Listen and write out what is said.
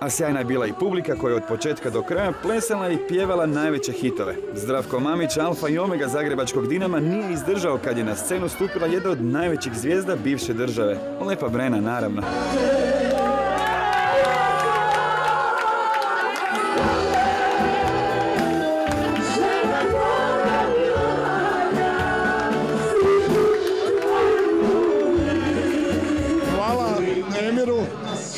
A sjajna je bila i publika koja je od početka do kraja plesala i pjevala najveće hitove. Zdravko Mamić, alfa i omega zagrebačkog Dinama, nije izdržao kad je na scenu stupila jedna od najvećih zvijezda bivše države. Lepa Brena, naravno. Hvala Emiru.